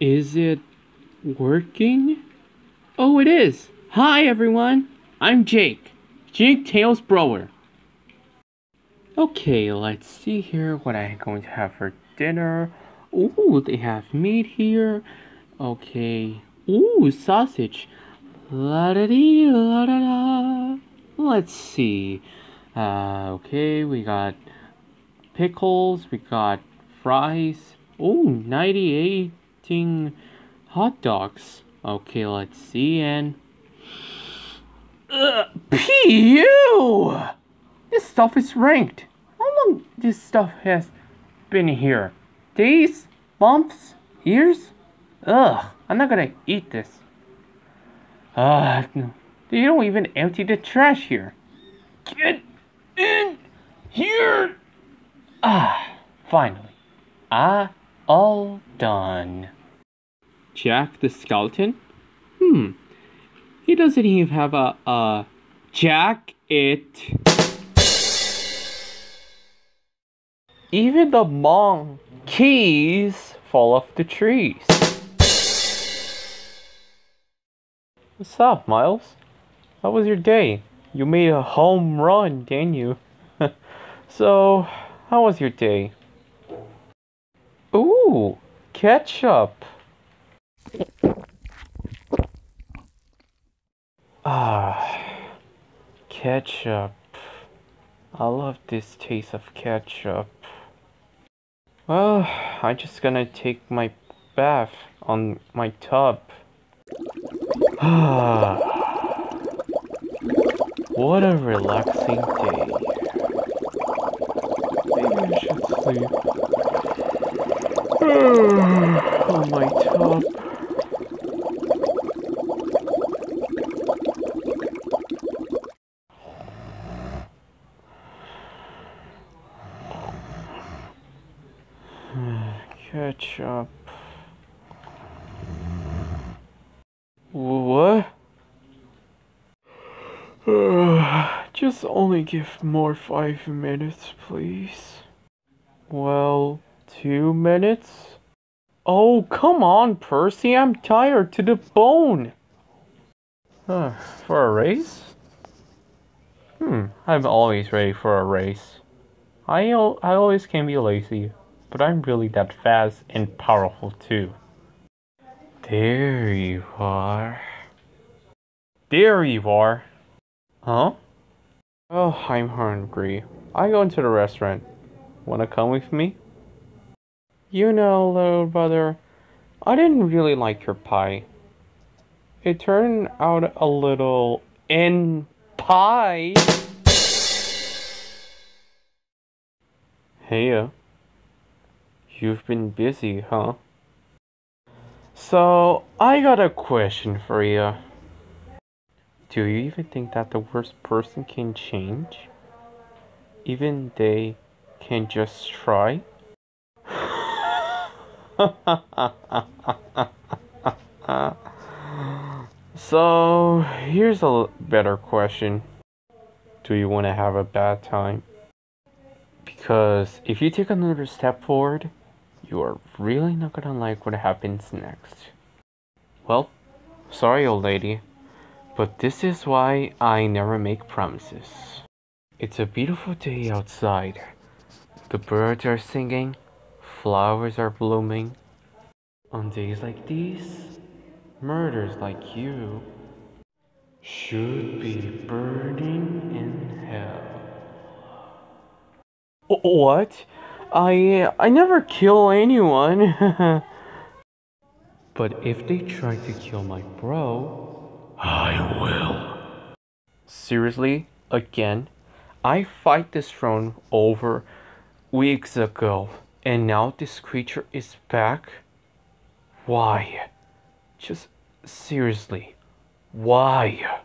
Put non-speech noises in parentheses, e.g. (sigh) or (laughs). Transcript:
Is it working? Oh, it is. Hi, everyone. I'm Jake, Jake Tails Brower. Okay, let's see here what I'm going to have for dinner. Ooh, they have meat here. Okay. Ooh, sausage. La da dee, la da da. Let's see. Uh, okay, we got pickles, we got fries. Ooh, 98 hot dogs. Okay, let's see, and. Uh, Pew! This stuff is ranked. How long this stuff has been here? Days? Months? Years? Ugh, I'm not gonna eat this. Uh, they don't even empty the trash here. Get in here! Ah, finally. Ah, all done. Jack the skeleton? Hmm. He doesn't even have a, a Jack it. Even the monkeys fall off the trees. What's up, Miles? How was your day? You made a home run, didn't you? (laughs) so, how was your day? Ooh, ketchup. Ah, ketchup. I love this taste of ketchup. Well, I'm just gonna take my bath on my tub. Ah, (sighs) what a relaxing day. Maybe I should sleep. (sighs) on my tub. Ketchup. What? (sighs) Just only give more five minutes, please. Well, two minutes? Oh, come on, Percy, I'm tired to the bone. Huh, for a race? Hmm, I'm always ready for a race. I, I always can be lazy, but I'm really that fast and powerful too. There you are. There you are. Huh? Oh, I'm hungry. I go into the restaurant. Wanna come with me? You know, little brother, I didn't really like your pie. It turned out a little in pie. Hey, uh, you've been busy, huh? So, I got a question for you. Do you even think that the worst person can change? Even they can just try? (laughs) so, here's a better question. Do you want to have a bad time? Because if you take another step forward, you are really not gonna like what happens next. Well, sorry, old lady, but this is why I never make promises. It's a beautiful day outside. The birds are singing, flowers are blooming. On days like these, murders like you should be burning in hell. What? I I never kill anyone. (laughs) but if they try to kill my bro, I will. Seriously? Again? I fight this throne over weeks ago, and now this creature is back? Why? Just seriously, why?